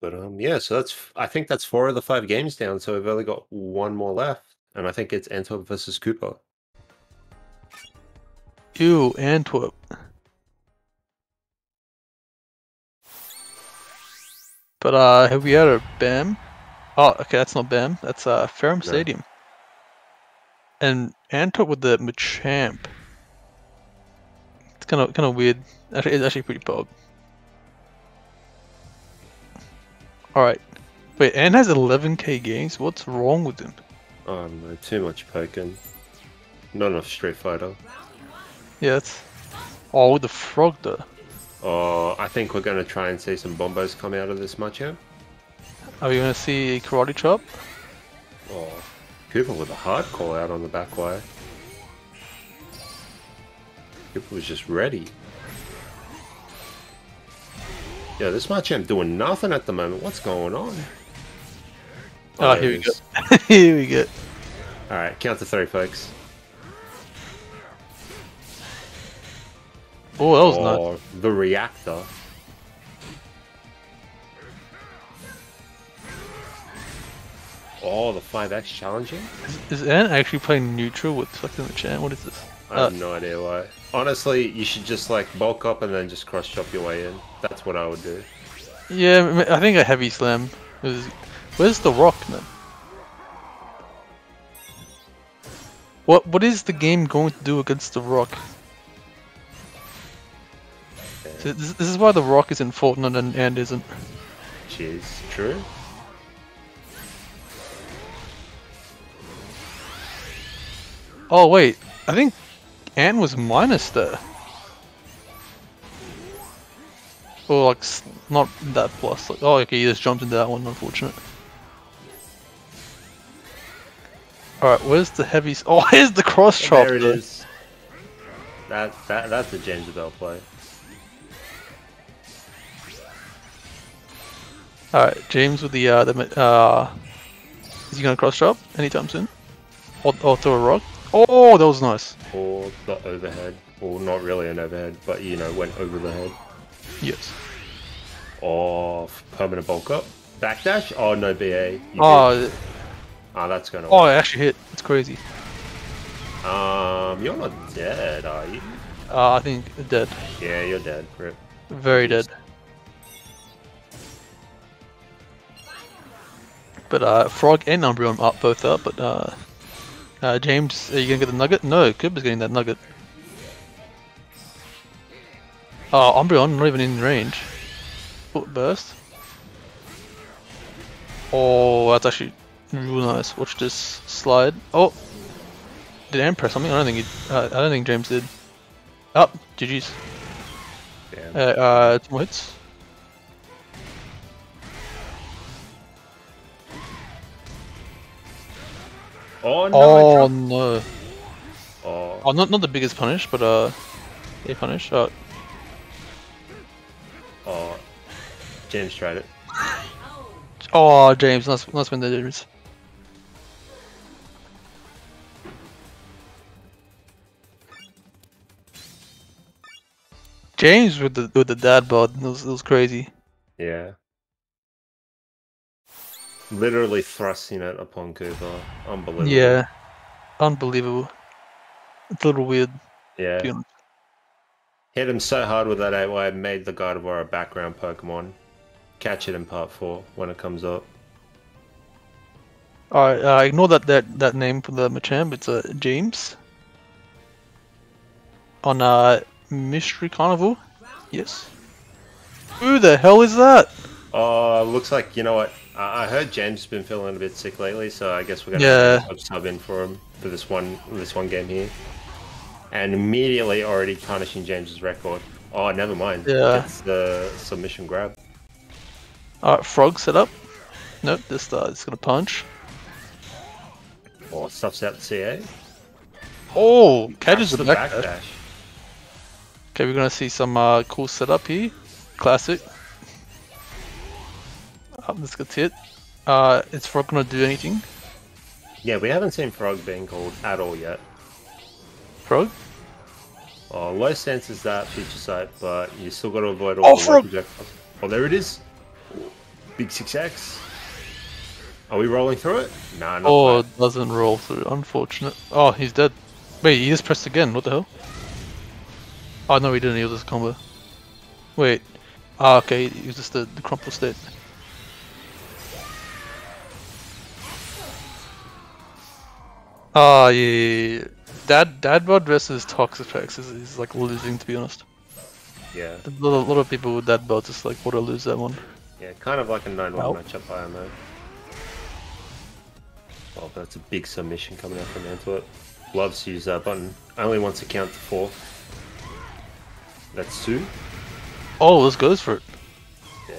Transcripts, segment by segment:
But um, yeah. So that's I think that's four of the five games down. So we've only got one more left, and I think it's Antwerp versus Koopa. Ew, Antwerp. But uh, have we had a BAM? Oh, okay, that's not BAM. That's uh, Ferrum No. Stadium. And Antwerp with the Machamp. It's kind of kind of weird. Actually, it's actually pretty pog. All right. Wait, Ant has 11k games. What's wrong with him? Oh, I know. Too much poking. Not enough Street Fighter. Yeah, it's. Oh, with the frog though. Oh, I think we're going to try and see some bombos come out of this matchup. Are we gonna see karate chop? Oh, Koopa with a hard call out on the back wire. People was just ready. Yeah, this matchup doing nothing at the moment. What's going on? Oh, there here we go. Here we go. Alright, count to three, folks. Oh, that was nice. oh, the reactor. Oh, the 5x challenging? Is Ant actually playing neutral with fucking the champ? What is this? I have Uh, no idea why. Honestly, you should just like bulk up and then just cross chop your way in. That's what I would do. Yeah, I think a heavy slam. is- Where's the rock, man? What What is the game going to do against the rock? So This, this is why the rock is in Fortnite and Ant isn't. Jeez, true. Oh wait, I think Ant was minus there. Or like not that plus. Like, oh, okay, he just jumped into that one. Unfortunate. All right, where's the heavy? Oh, here's the cross chop. there it is. That that that's a James Bell play. All right, James with the uh, the uh, is he gonna cross chop anytime soon? Or, or throw a rock? Oh, that was nice. Or the overhead. Or not really an overhead, but you know, went over the head. Yes. Or permanent bulk up. Backdash? Oh no BA. You did. Oh, Ah, that's gonna oh, it actually hit. It's crazy. Um you're not dead, are you? Uh, I think dead. Yeah, you're dead. Rip. Very dead. But uh, Frog and Umbreon up both up, but uh, uh, James, are you gonna get the nugget? No, Koopa's getting that nugget. Oh, Umbreon not even in range. Foot burst. Oh, that's actually real nice. Watch this slide. Oh, did Ant press something? I don't think he. Uh, I don't think James did. Up, oh, GG's. Damn. Uh, uh, two more hits. Oh no, Oh no! Oh, Oh, not not the biggest punish, but uh, a punish. Uh, oh. James tried it. oh, James, nice, nice win there, James. James with the with the dad bod, it was, it was crazy. Yeah. Literally thrusting it upon Koopa. Unbelievable. Yeah, unbelievable. It's a little weird. Yeah. to be honest. Hit him so hard with that 8 way, made the Gardevoir a background Pokemon. Catch it in part 4 when it comes up. Alright, uh, ignore that, that that name for the Machamp. It's uh, James. On uh, Mystery Carnival. Yes. Who the hell is that? Oh, looks like, you know what? I I heard James has been feeling a bit sick lately, so I guess we're gonna Yeah. sub in for him for this one this one game here. And immediately already tarnishing James's record. Oh, never mind. Yeah. It's the submission grab. Alright, Frog set up. Nope, this uh, it's gonna punch. Oh, stuffs out the CA. Oh, catches the the back. backdash. Okay, we're gonna see some uh, cool setup here. Classic. Um, this gets hit. Uh, is Frog gonna do anything? Yeah, we haven't seen Frog being called at all yet. Frog? Oh, low sense is that feature site, but you still got to avoid all Oh, the Frog! projectiles. Oh, there it is. Big 6X. Are we rolling through it? Nah, not Oh, quite. doesn't roll through. Unfortunate. Oh, he's dead. Wait, he just pressed again. What the hell? Oh no, he didn't. Was just combo. Wait. Ah, okay. He just the, the crumple state. Ah, yeah, yeah, yeah. Dad, Dad bod versus Toxapex is, is like losing, to be honest. Yeah, A lot, of- lot of people with Dad bod just like want to lose that one. yeah, kind of like a 9-1 Nope. matchup I mode. Oh, that's a big submission coming out from Antwerp. Loves to use that button. Only wants to count to four. That's two. Oh, let's go for it. Yeah.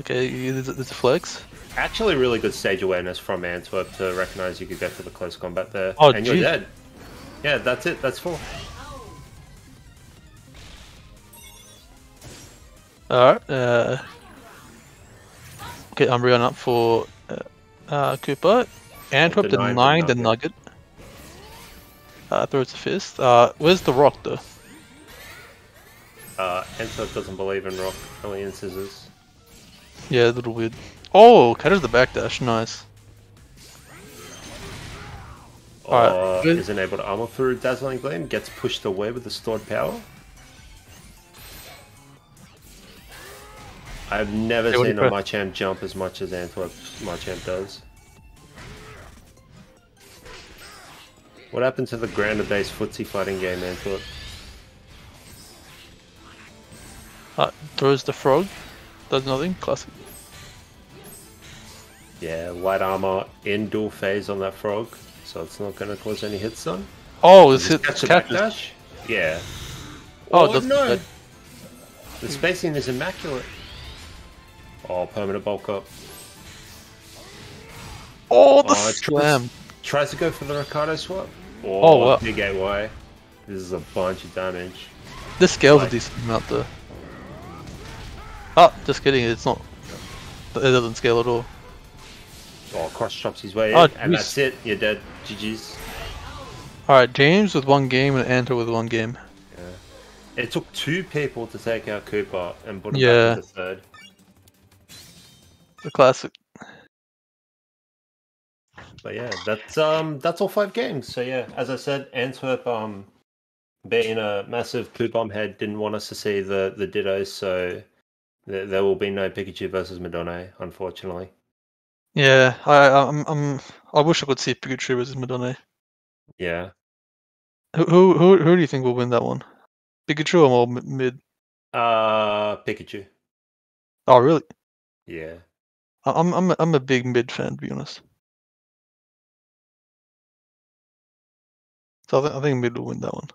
Okay, a, there's a flex. Actually, really good stage awareness from Antwerp to recognize you could go for the close combat there. Oh, and you're dead. Yeah, that's it. That's four. Alright, uh... Okay, Umbreon up for uh, uh, Koopa. Antwerp the denying the nugget. nugget. Uh, throws a fist. Uh, where's the rock though? Uh, Antwerp doesn't believe in rock, only in scissors. Yeah, a little weird. Oh, catches the backdash, nice. Alright, Uh, isn't able to armor through Dazzling Gleam, gets pushed away with the stored power. I've never Hey, seen a? Machamp jump as much as Antwerp's Machamp does. What happened to the grounder-based footsie fighting game, Antwerp? Uh, throws the frog. Does nothing. Classic. Yeah, light armor in dual phase on that frog, so it's not going to cause any hits on. Oh, it's Just hit catch the catches. backdash? Yeah. Oh, Oh, that's no! bad. The spacing is immaculate. Oh, permanent bulk up. Oh, the Oh, slam. Tries to go for the Ricardo swap. Oh, Oh, wow. big AY. This is a bunch of damage. This scales a Like- decent amount though. Oh, just kidding. It's not. It doesn't scale at all. Oh, cross chops his way Oh, in, and that's it. You're dead. GG's. Alright, James with one game and Anto with one game. Yeah. It took two people to take out Koopa and put him Yeah. back into third. The classic. But yeah, that's um that's all five games. So yeah, as I said, Antwerp um being a massive poo bomb head didn't want us to see the the dittos, so there, there will be no Pikachu versus Madonna, unfortunately. Yeah, I, I'm, I'm, I wish I could see Pikachu versus Madonna. Yeah. Who, who, who, who do you think will win that one? Pikachu or more mid? Uh Pikachu. Oh, really? Yeah. I- I'm, I'm, a, I'm a big mid fan, to be honest. So I, th- I think mid will win that one.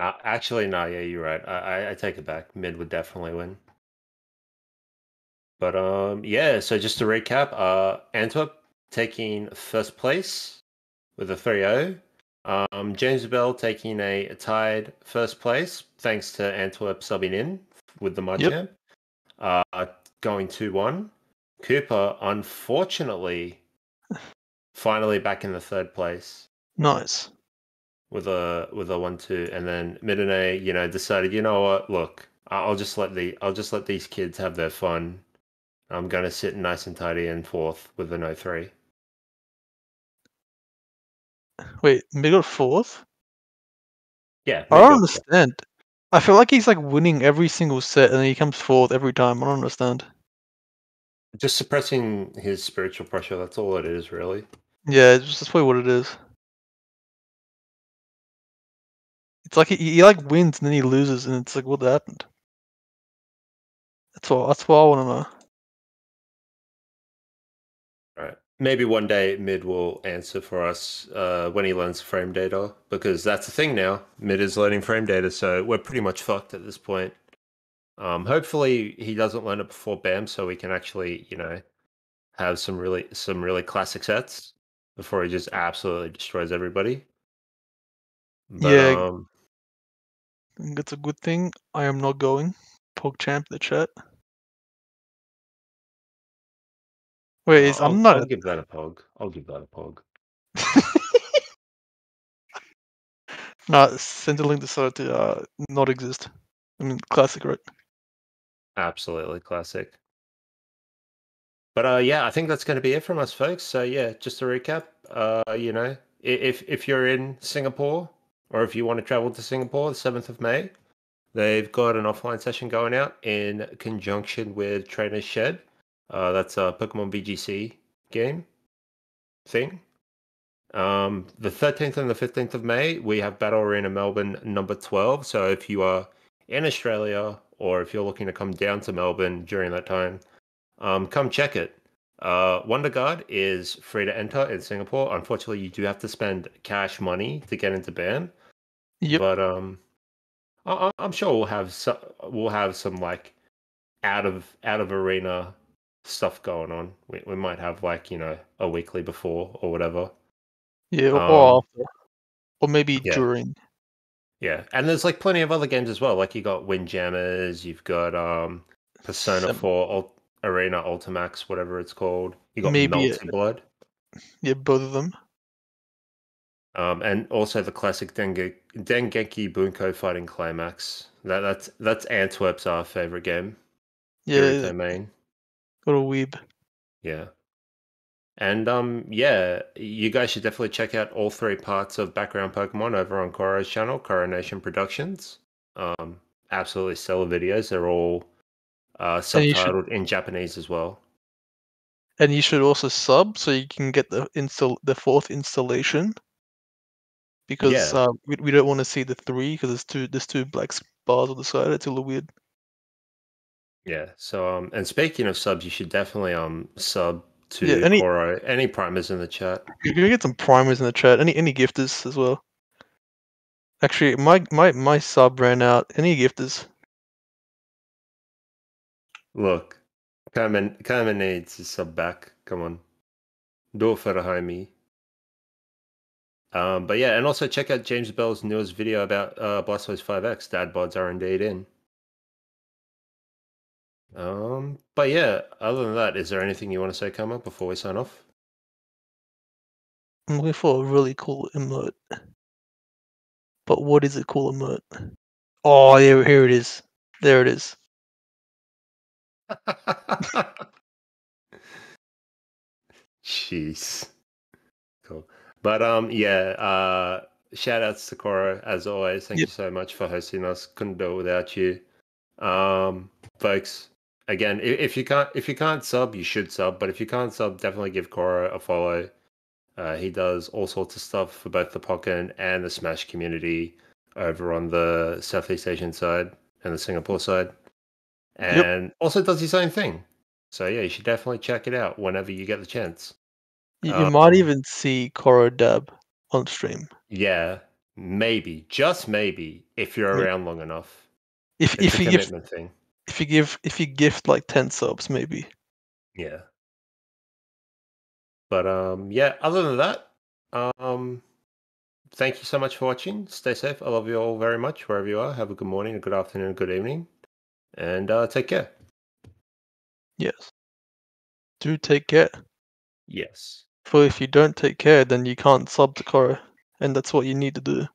Uh, actually, no. Yeah, you're right. I, I I take it back. Mid would definitely win. But um, yeah. So just to recap, uh, Antwerp taking first place with a 3-0. Um, James Bell taking a tied first place thanks to Antwerp subbing in with the mud Yep. champ. Uh, going 2-1. Koopa, unfortunately, finally back in the third place Nice. with a with a one two, and then Midone, you know, decided, you know what, look, I'll just let the I'll just let these kids have their fun. I'm gonna sit nice and tidy in fourth with an 03. Wait, mid got fourth? Yeah, I don't fourth. understand. I feel like he's like winning every single set and then he comes fourth every time. I don't understand. Just suppressing his spiritual pressure. That's all it is, really. Yeah, it's just that's probably what it is. It's like he, he like wins and then he loses and it's like what happened? That's all that's what I wanna know. Maybe one day Mid will answer for us uh, when he learns frame data, because that's the thing now. Mid is learning frame data, so we're pretty much fucked at this point. Um, hopefully he doesn't learn it before BAM, so we can actually, you know, have some really some really classic sets before he just absolutely destroys everybody. But, Yeah. Um, I think it's a good thing. I am not going. poke champ the chat. Wait, is, I'll, I'm not I'll give that a pog. I'll give that a pog. no Centrelink decided to uh, not exist. I mean classic right? Absolutely classic. but uh, yeah, I think that's going to be it from us, folks. So yeah, just to recap, uh, you know, if if you're in Singapore or if you want to travel to Singapore, the seventh of May, they've got an offline session going out in conjunction with Trainers Shed. Uh, that's a Pokemon VGC game thing. Um, the 13th and the 15th of May, we have Battle Arena Melbourne number 12. So if you are in Australia or if you're looking to come down to Melbourne during that time, um, come check it. Uh, Wonder Guard is free to enter in Singapore. Unfortunately, you do have to spend cash money to get into BAM. Yep. But um, I, I'm sure we'll have some, we'll have some like out of out of arena stuff going on. We we might have like you know a weekly before or whatever. Yeah, or Um, after. Or maybe yeah. during. Yeah, and there's like plenty of other games as well. Like you got Windjammers, you've got um Persona 4 Ult- Arena Ultimax, whatever it's called. You got Maybe Melty Blood, Yeah, both of them. um, and also the classic Denge- Dengeki Bunko Fighting Climax. That that's that's Antwerp's our favorite game. Yeah, Kirito a weeb. Yeah. And um yeah, you guys should definitely check out all three parts of Background Pokemon over on Koro's channel, Coronation Productions. Um absolutely stellar videos. They're all uh you should- subtitled in Japanese as well. And you should also sub so you can get the install the fourth installation. Because Yeah. uh, we, we don't want to see the three because there's two there's two black bars on the side. It's a little weird. Yeah. So um and speaking of subs, you should definitely um sub to Yeah, any- Koro. Any primers in the chat. You're gonna get some primers in the chat. Any any gifters as well. Actually, my my my sub ran out. Any gifters? Look, Kerman Kerman needs his sub back. Come on. Do it for the homie. Um, but yeah, and also check out James Bell's newest video about uh, Blastoise 5X. Dad bods are indeed in. Um, but yeah, other than that, is there anything you want to say, Kama, before we sign off? I'm looking for a really cool emote. But what is a cool emote? Oh, here, here it is. There it is. Jeez. Cool. But um yeah, uh shout outs to Coro as always. Thank Yep. you so much for hosting us. Couldn't do it without you. Um folks, again, if you can't if you can't sub, you should sub, but if you can't sub, definitely give Coro a follow. Uh, he does all sorts of stuff for both the Pokken and the Smash community over on the Southeast Asian side and the Singapore side. Yep. And also does his own thing. So yeah, you should definitely check it out whenever you get the chance. You, you might Um, even see Koro dub on stream. Yeah, maybe, just maybe, if you're around long enough. If It's if a commitment thing. If you give if you gift like ten subs, maybe. Yeah. But um, yeah. Other than that, um, thank you so much for watching. Stay safe. I love you all very much wherever you are. Have a good morning, a good afternoon, a good evening, and uh, take care. Yes. Do take care. Yes. For if you don't take care, then you can't sub to Koro, and that's what you need to do.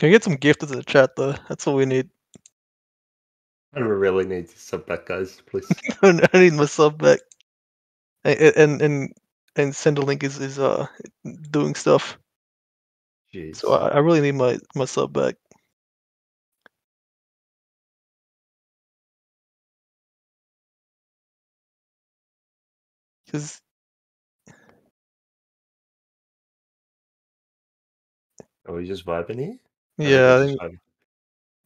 Can we get some gifters in the chat though? That's all we need. I really need to sub back, guys. Please. I need my sub back. And and and Centrelink is is uh doing stuff. Jeez. So I, I really need my my sub back. Cause Are we just vibing here? Yeah, I think.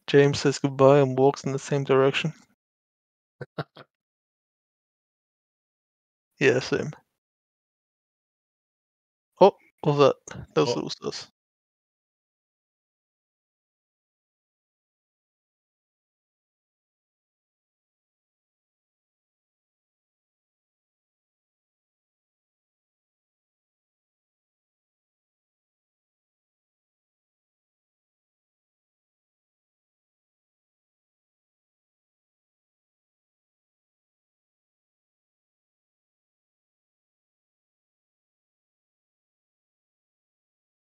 James says goodbye and walks in the same direction. yeah, same. Oh, what was that? That was Oh.